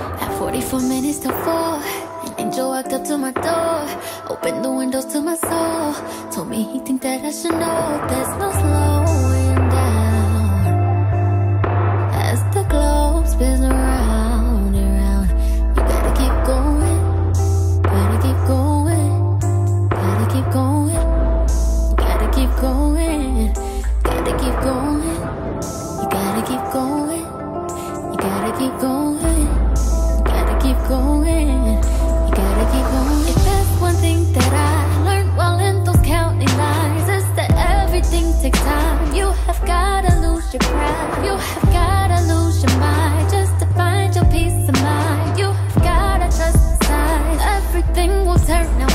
At 44 minutes to 4 An angel walked up to my door. Opened the windows to my soul. Told me he think that I should know. There's no slowing down. As the globe spins around and round You gotta keep going. Gotta keep going. Gotta keep going. Gotta keep going. Gotta keep going. You gotta keep going. You gotta keep going. turn now